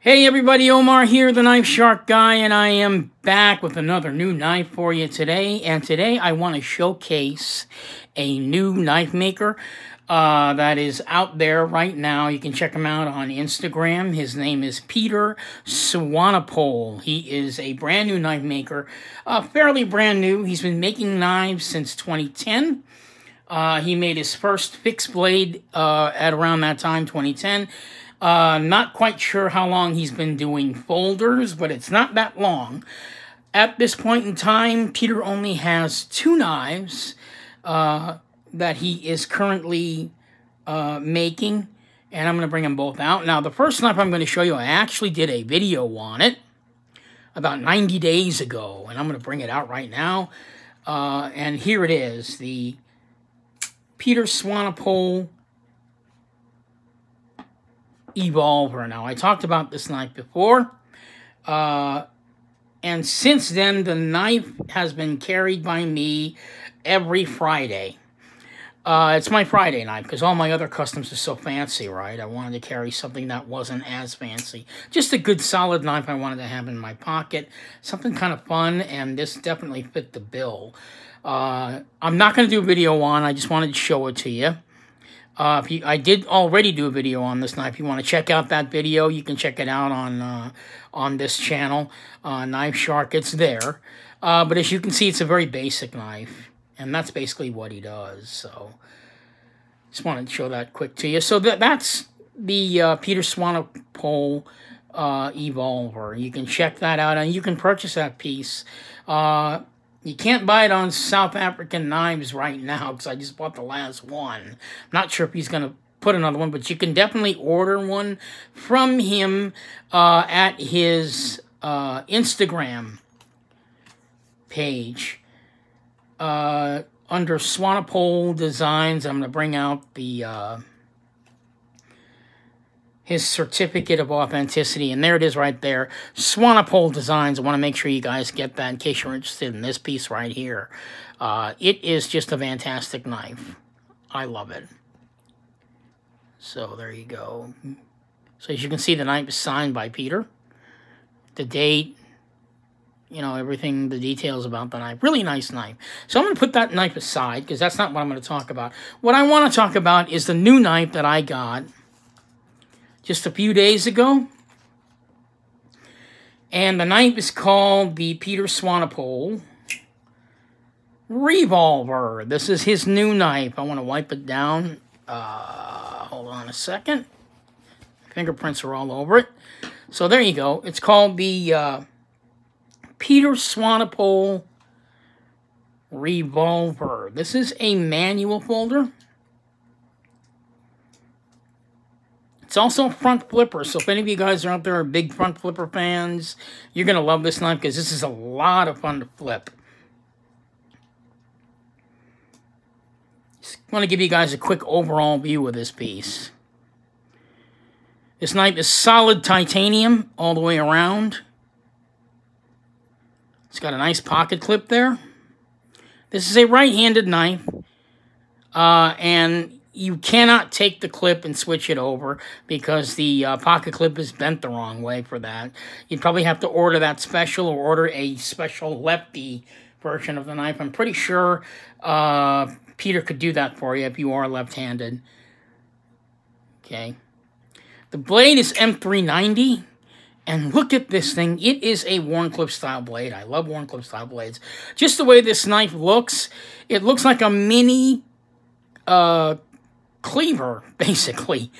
Hey everybody, Omar here, the Knife Shark Guy, and I am back with another new knife for you today. And today I want to showcase a new knife maker uh, that is out there right now. You can check him out on Instagram. His name is Pieter Swanepoel. He is a brand new knife maker, uh, fairly brand new. He's been making knives since 2010. Uh, he made his first fixed blade uh, at around that time, 2010. Uh, not quite sure how long he's been doing folders, but it's not that long. At this point in time, Pieter only has two knives uh, that he is currently uh, making, and I'm going to bring them both out. Now, the first knife I'm going to show you, I actually did a video on it about 90 days ago, and I'm going to bring it out right now. Uh, and here it is, the Pieter Swanepoel Evolver. Now, I talked about this knife before, uh, and since then, the knife has been carried by me every Friday. Uh, it's my Friday knife because all my other customs are so fancy, right? I wanted to carry something that wasn't as fancy. Just a good solid knife I wanted to have in my pocket. Something kind of fun, and this definitely fit the bill. Uh, I'm not going to do a video on, I just wanted to show it to you. Uh, you, I did already do a video on this knife. If you want to check out that video, you can check it out on uh, on this channel, uh, Knife Shark. It's there. Uh, but as you can see, it's a very basic knife, and that's basically what he does. So, just wanted to show that quick to you. So that that's the uh, Pieter Swanepoel uh, Evolver. You can check that out, and you can purchase that piece. Uh, you can't buy it on South African Knives right now because I just bought the last one. I'm not sure if he's going to put another one, but you can definitely order one from him uh, at his uh, Instagram page. Uh, under Swanepoel Designs, I'm going to bring out the uh, his certificate of authenticity. And there it is right there. Swanepoel Designs. I want to make sure you guys get that in case you're interested in this piece right here. Uh, it is just a fantastic knife. I love it. So there you go. So as you can see, the knife is signed by Pieter. The date, you know, everything, the details about the knife. Really nice knife. So I'm going to put that knife aside because that's not what I'm going to talk about. What I want to talk about is the new knife that I got just a few days ago. And the knife is called the Pieter Swanepoel Revolver. This is his new knife. I want to wipe it down. Uh, hold on a second. Fingerprints are all over it. So there you go. It's called the uh, Pieter Swanepoel Revolver. This is a manual folder. It's also a front flipper, so if any of you guys are out there are big front flipper fans, you're going to love this knife because this is a lot of fun to flip. Just want to give you guys a quick overall view of this piece. This knife is solid titanium all the way around. It's got a nice pocket clip there. This is a right-handed knife. Uh, and you cannot take the clip and switch it over because the uh, pocket clip is bent the wrong way for that. You'd probably have to order that special or order a special lefty version of the knife. I'm pretty sure uh, Pieter could do that for you if you are left-handed. Okay. The blade is M390. And look at this thing. It is a Wharncliffe style blade. I love Wharncliffe style blades. Just the way this knife looks, it looks like a mini uh, cleaver, basically.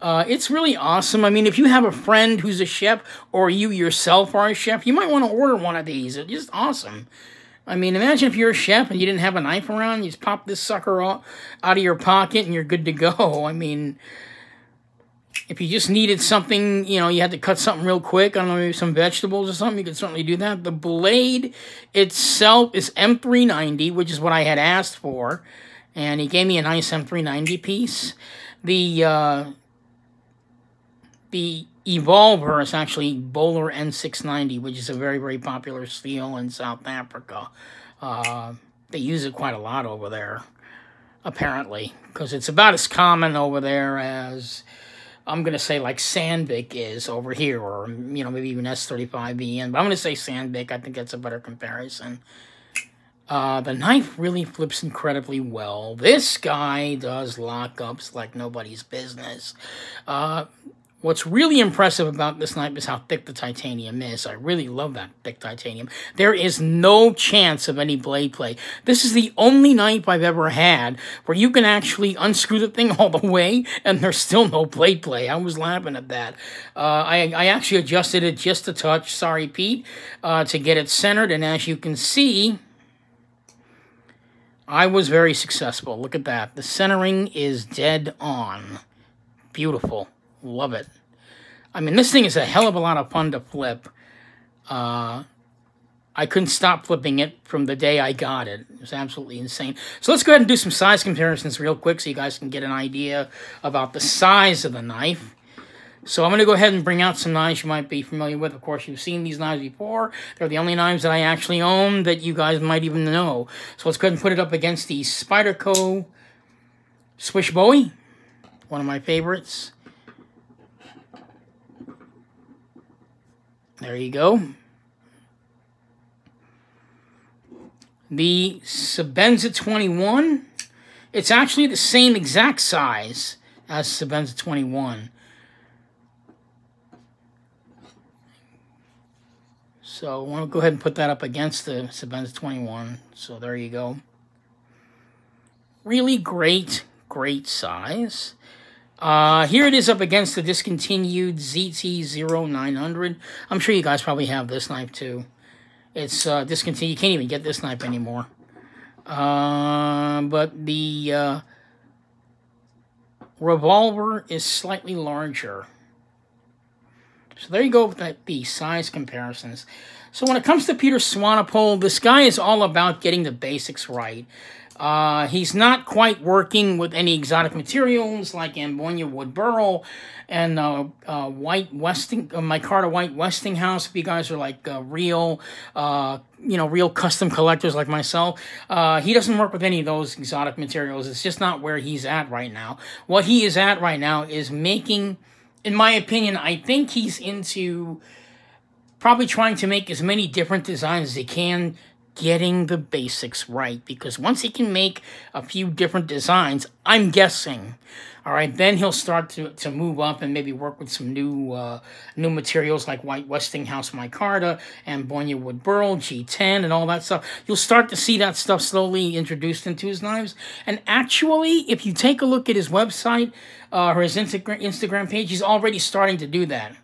Uh, it's really awesome. I mean, if you have a friend who's a chef or you yourself are a chef, you might want to order one of these. It's just awesome. I mean, imagine if you're a chef and you didn't have a knife around, you just pop this sucker out, out of your pocket and you're good to go. I mean, if you just needed something, you know, you had to cut something real quick, I don't know, maybe some vegetables or something, you could certainly do that. The blade itself is M390, which is what I had asked for and he gave me a nice M390 piece. The uh, the Evolver is actually Böhler N690, which is a very, very popular steel in South Africa. Uh, they use it quite a lot over there, apparently, because it's about as common over there as I'm going to say like Sandvik is over here, or, you know, maybe even S35VN, but I'm going to say Sandvik. I think that's a better comparison. Uh, the knife really flips incredibly well. This guy does lockups like nobody's business. Uh, what's really impressive about this knife is how thick the titanium is. I really love that thick titanium. There is no chance of any blade play. This is the only knife I've ever had where you can actually unscrew the thing all the way and there's still no blade play. I was laughing at that. Uh, I, I actually adjusted it just a touch, sorry Pete, uh, to get it centered. And as you can see, I was very successful. Look at that. The centering is dead on. Beautiful. Love it. I mean, this thing is a hell of a lot of fun to flip. Uh, I couldn't stop flipping it from the day I got it. It was absolutely insane. So let's go ahead and do some size comparisons real quick so you guys can get an idea about the size of the knife. So I'm going to go ahead and bring out some knives you might be familiar with. Of course, you've seen these knives before. They're the only knives that I actually own that you guys might even know. So let's go ahead and put it up against the Spyderco Swish Bowie. One of my favorites. There you go. The Sebenza 21. It's actually the same exact size as Sebenza 21. So I want to go ahead and put that up against the Sebenza 21. So there you go. Really great, great size. Uh, here it is up against the discontinued ZT-0900. I'm sure you guys probably have this knife too. It's uh, discontinued. You can't even get this knife anymore. Uh, but the uh, revolver is slightly larger. So there you go with that, the size comparisons. So when it comes to Pieter Swanepoel, this guy is all about getting the basics right. Uh, he's not quite working with any exotic materials like Amboyna wood burl and uh, uh, white Westing, uh, micarta white Westinghouse. If you guys are like uh, real, uh, you know, real custom collectors like myself, uh, he doesn't work with any of those exotic materials. It's just not where he's at right now. What he is at right now is making in my opinion, I think he's into probably trying to make as many different designs as he can, getting the basics right. Because once he can make a few different designs, I'm guessing, all right, then he'll start to, to move up and maybe work with some new uh, new materials like white Westinghouse micarta Amboyna wood burl, G10, and all that stuff. You'll start to see that stuff slowly introduced into his knives. And actually, if you take a look at his website uh, or his Instagram Instagram page, he's already starting to do that.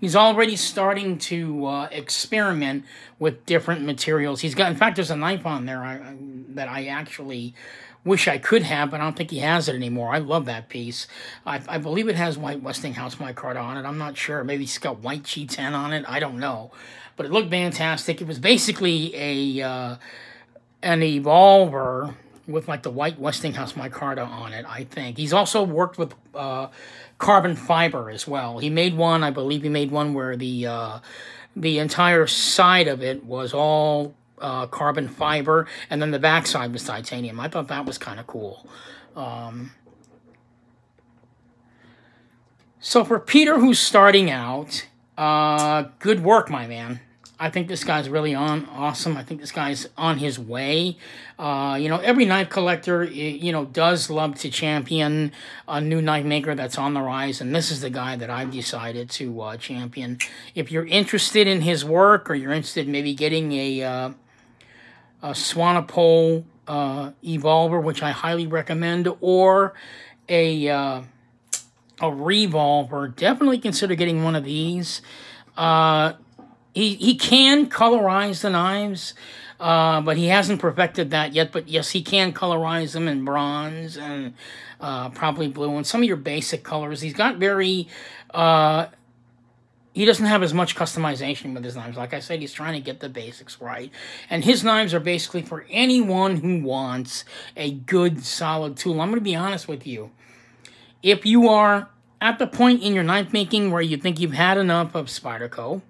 He's already starting to uh, experiment with different materials. He's got, in fact, there's a knife on there I, I, that I actually wish I could have, but I don't think he has it anymore. I love that piece. I, I believe it has white Westinghouse micarta on it. I'm not sure. Maybe it's got white G10 on it. I don't know. But it looked fantastic. It was basically a uh, an evolver with like the white Westinghouse micarta on it, I think. He's also worked with uh, carbon fiber as well. He made one, I believe he made one where the uh, the entire side of it was all uh, carbon fiber, and then the backside was titanium. I thought that was kind of cool. Um, so for Pieter, who's starting out, uh, good work, my man. I think this guy's really on awesome. I think this guy's on his way. Uh, you know, every knife collector, you know, does love to champion a new knife maker that's on the rise, and this is the guy that I've decided to uh, champion. If you're interested in his work, or you're interested in maybe getting a uh, a Swanepoel uh, Evolver, which I highly recommend, or a uh, a Revolver, definitely consider getting one of these. Uh, he, he can colorize the knives, uh, but he hasn't perfected that yet. But yes, he can colorize them in bronze and uh, probably blue and some of your basic colors. He's got very uh, he doesn't have as much customization with his knives. Like I said, he's trying to get the basics right. And his knives are basically for anyone who wants a good, solid tool. I'm going to be honest with you. If you are at the point in your knife making where you think you've had enough of Spyderco,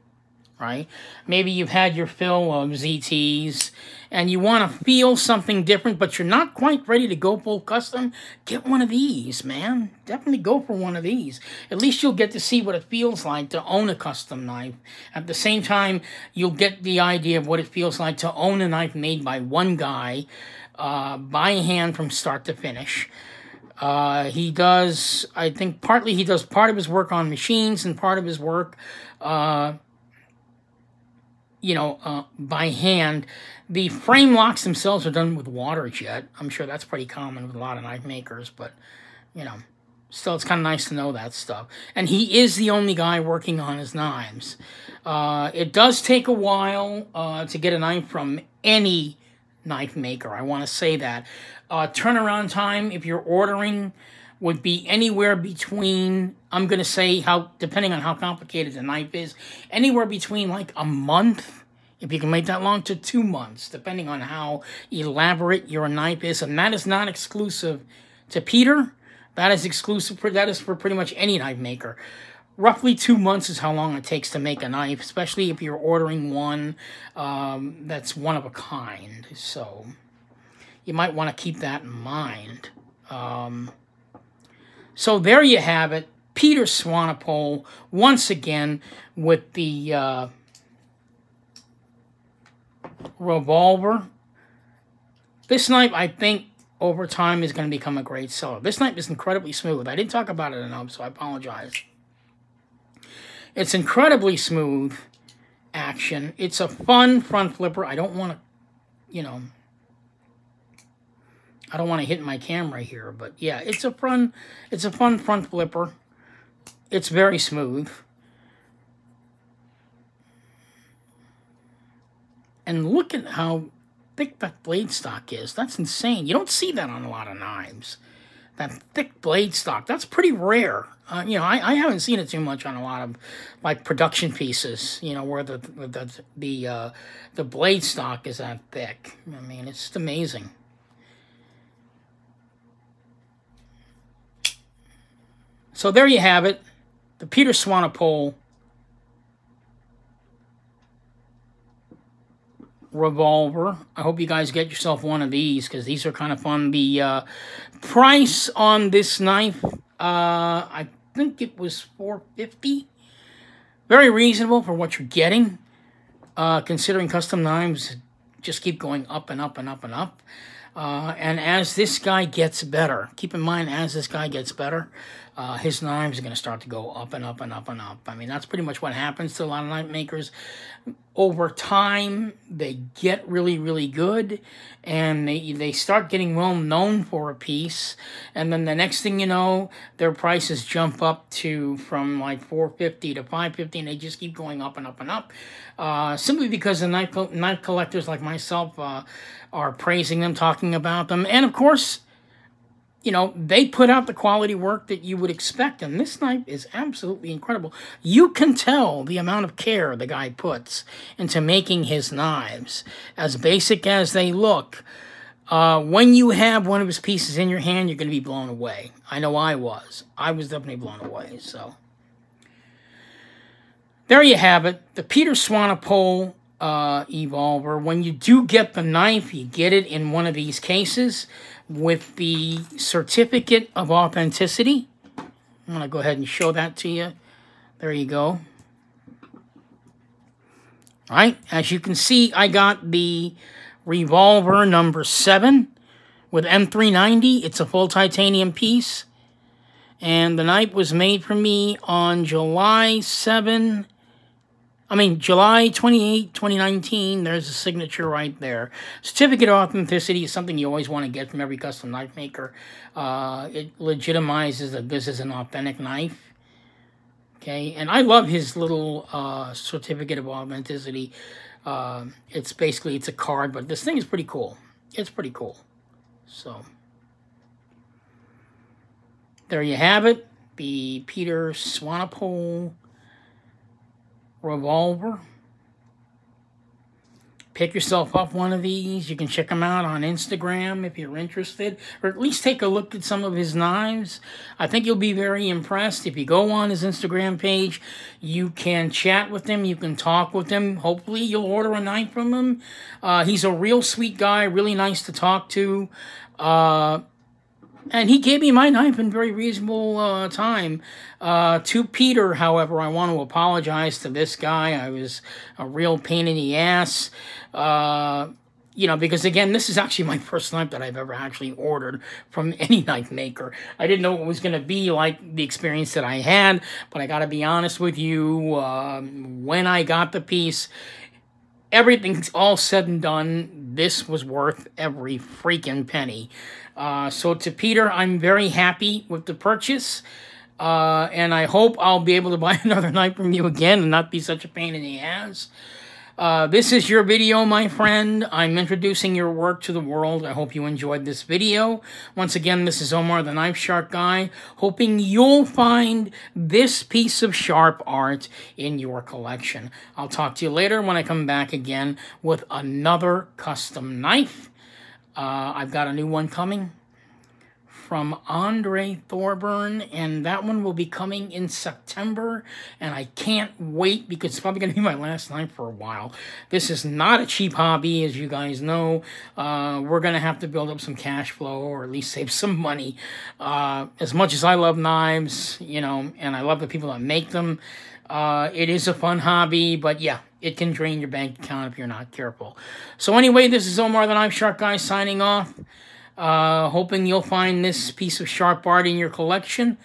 right? Maybe you've had your fill of ZTs and you want to feel something different, but you're not quite ready to go full custom, get one of these, man. Definitely go for one of these. At least you'll get to see what it feels like to own a custom knife. At the same time, you'll get the idea of what it feels like to own a knife made by one guy, uh, by hand from start to finish. Uh, he does, I think partly he does part of his work on machines and part of his work uh, you know, uh, by hand. The frame locks themselves are done with water jet. I'm sure that's pretty common with a lot of knife makers, but, you know, still it's kind of nice to know that stuff. And he is the only guy working on his knives. Uh, it does take a while uh, to get a knife from any knife maker. I want to say that. Uh, turnaround time, if you're ordering, would be anywhere between, I'm going to say, how depending on how complicated the knife is, anywhere between like a month, if you can make that long, to two months, depending on how elaborate your knife is. And that is not exclusive to Pieter. That is exclusive, for, that is for pretty much any knife maker. Roughly two months is how long it takes to make a knife, especially if you're ordering one um, that's one of a kind. So you might want to keep that in mind. Um, so there you have it. Pieter Swanepoel once again with the uh, revolver. This knife, I think, over time is going to become a great seller. This knife is incredibly smooth. I didn't talk about it enough, so I apologize. It's incredibly smooth action. It's a fun front flipper. I don't want to, you know, I don't want to hit my camera here, but yeah, it's a fun, it's a fun front flipper. It's very smooth. And look at how thick that blade stock is. That's insane. You don't see that on a lot of knives. That thick blade stock, that's pretty rare. Uh, you know, I, I haven't seen it too much on a lot of like production pieces. You know, where the the the uh, the blade stock is that thick. I mean, it's amazing. So there you have it. The Pieter Swanepoel revolver. I hope you guys get yourself one of these because these are kind of fun. The uh, price on this knife, uh, I think it was 450 Very reasonable for what you're getting. Uh, considering custom knives just keep going up and up and up and up. Uh, and as this guy gets better, keep in mind, as this guy gets better, uh, his knives are going to start to go up and up and up and up. I mean, that's pretty much what happens to a lot of knife makers. Over time, they get really, really good, and they, they start getting well known for a piece, and then the next thing you know, their prices jump up to from like 450 to 550 and they just keep going up and up and up, uh, simply because the knife, knife collectors like myself uh, are praising them, talking about them, and of course, you know, they put out the quality work that you would expect, and this knife is absolutely incredible. You can tell the amount of care the guy puts into making his knives. As basic as they look, uh, when you have one of his pieces in your hand, you're going to be blown away. I know I was. I was definitely blown away, so... There you have it, the Pieter Swanepoel uh, Evolver. When you do get the knife, you get it in one of these cases with the certificate of authenticity. I'm going to go ahead and show that to you. There you go. All right, as you can see, I got the revolver number 7 with M390. It's a full titanium piece. And the knife was made for me on July 7, I mean, July 28, 2019, there's a signature right there. Certificate of authenticity is something you always want to get from every custom knife maker. Uh, it legitimizes that this is an authentic knife. Okay, and I love his little uh, certificate of authenticity. Uh, it's basically, it's a card, but this thing is pretty cool. It's pretty cool. So, there you have it. The Pieter Swanepoel revolver. pick yourself up one of these. You can check them out on Instagram if you're interested, or at least take a look at some of his knives. I think you'll be very impressed. If you go on his Instagram page, you can chat with him, you can talk with him. Hopefully, you'll order a knife from him. Uh, he's a real sweet guy, really nice to talk to. Uh, and he gave me my knife in very reasonable uh, time. Uh, to Pieter, however, I want to apologize to this guy. I was a real pain in the ass. Uh, you know, because again, this is actually my first knife that I've ever actually ordered from any knife maker. I didn't know it was going to be like the experience that I had, but I got to be honest with you. Um, when I got the piece, everything's all said and done. This was worth every freaking penny. Uh, so to Pieter, I'm very happy with the purchase. Uh, and I hope I'll be able to buy another knife from you again and not be such a pain in the ass. Uh, this is your video, my friend. I'm introducing your work to the world. I hope you enjoyed this video. Once again, this is Omar the Knife Shark Guy, hoping you'll find this piece of sharp art in your collection. I'll talk to you later when I come back again with another custom knife. Uh, I've got a new one coming from Andre Thorburn, and that one will be coming in September, and I can't wait because it's probably going to be my last night for a while. This is not a cheap hobby, as you guys know. Uh, we're going to have to build up some cash flow, or at least save some money. Uh, as much as I love knives, you know, and I love the people that make them, uh, it is a fun hobby, but yeah, it can drain your bank account if you're not careful. So anyway, this is Omar the Knife Shark Guy signing off. Uh, hoping you'll find this piece of sharp art in your collection.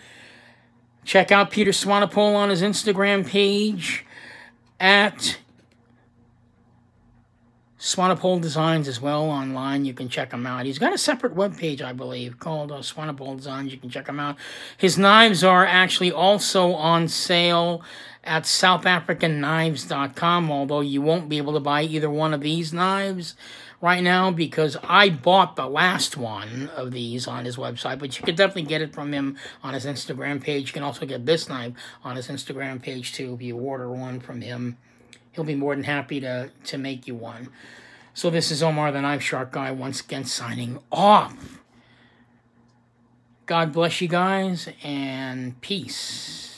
Check out Pieter Swanepoel on his Instagram page at Swanepoel Designs as well online. You can check him out. He's got a separate web page, I believe, called uh, Swanepoel Designs. You can check him out. His knives are actually also on sale at SouthAfricanKnives.com, although you won't be able to buy either one of these knives right now because I bought the last one of these on his website, but you could definitely get it from him on his Instagram page. You can also get this knife on his Instagram page too if you order one from him. He'll be more than happy to, to make you one. So this is Omar the Knife Shark Guy once again signing off. God bless you guys and peace.